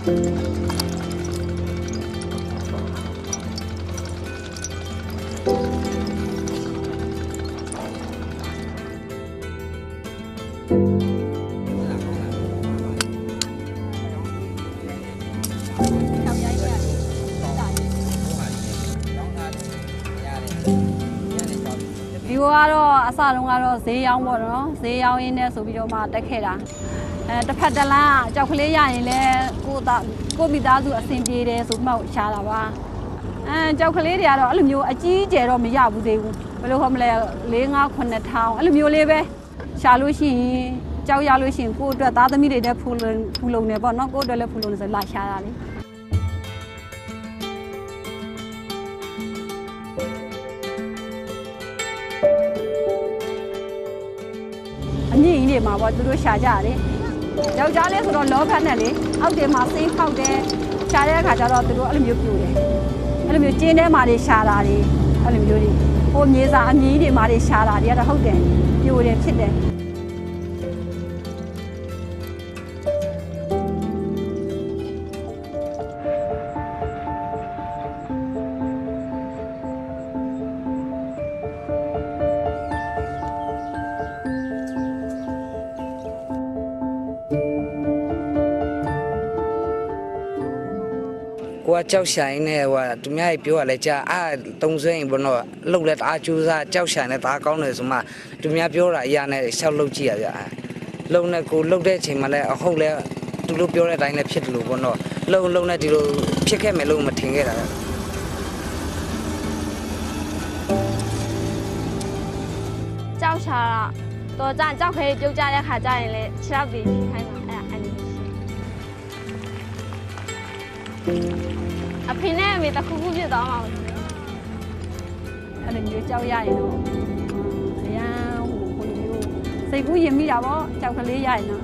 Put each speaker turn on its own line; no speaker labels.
ဒီဘကတော့အစတုန်းကတော့ဈေးရောင်းပေါ့နော်ဈေးရောင်းရင်းနဲ့ဆိုပြီးတော့မှတက်ခဲ့တာ အဲတစ်ဖက်တစ်လမ်းအကြောက်ကလေးရရင်လည်းကိုယ့်သားကိုယ့်မိသားစုအဆင်ပြေတယ်ဆိုပြီးမှရှားတာပါအဲကြောက်ကလေးတွေကတော့အဲ့လိုမျိုးအကြီးကျယ်တော့မရဘူးသေးဘူးဘယ်လိုဟောမလဲ၄၅9ထောင်အဲ့လိုမျိုးလေးပဲရှာလို့ရှိရင်ကြောက်ရလို့ရှိရင်ကိုယ့်အတွက်သားသမီးတွေနဲ့ဖူလုံဖူလုံနေပေါ့နော်ကိုယ့်အတွက်လည်းဖူလုံနေဆိုလာရှားတာလေအမြင့်ကြီးတွေမှာပေါ့သူတို့ရှာကြတယ်။ ယောက်ျားလေးဆိုတော့လောဖတ်နဲ့လေအောက်တင်မှာစိမ်းခောက်တယ်ရှာတဲ့အခါကျတော့သူတို့အဲ့လိုမျိုးပြိုတယ်။အဲ့လိုမျိုးကျင်းထဲမှာတွေရှာတာတွေအဲ့လိုမျိုးတွေဟိုမြေစာအမြင့်ကြီးတွေမှာတွေရှာတာတွေကတော့ဟုတ်တယ်ပြိုတယ်ဖြစ်တယ်။
ကိုကကြောက်ဆိုင်နဲ့ဟိုကသူများကြီးပြောရလဲကြာအာတုံဆွဲရင်ဘတော့လှုပ်လဲတအားကျူးစားကြောက်ဆိုင်နဲ့တအားကောင်းတယ်ဆိုမှသူများပြောတာအရာနဲ့ရှောက်လှုပ်ကြည့်ရကြလုံနဲ့ကိုလှုပ်တဲ့အချိန်မှာလဲအဟုတ်လဲသူတို့ပြောတဲ့အတိုင်းနဲ့ဖြစ်တယ်လို့ပေါ့နော်လုံလုံနဲ့ဒီလိုဖြစ်ခဲ့မယ်လို့မထင်ခဲ့တာ
ကြောက်ရှာတော့တော့ကြကြောက်ခဲပြုတ်ကြတဲ့ခါကျရင်လေခြေထောက်တွေထိခိုင်းတာအဲ့ဒါအဲ့လိုရှိ အဖေနဲ့အမေတစ်ခုခုဖြစ်သွားမှာပါ
အဲ့လိုမျိုးကြောက်ရရင်တော့အရန်ဟိုလိုမျိုးစိတ်ကူးရင်မိတာပေါ့ကြောက်ကလေးရရင်တော့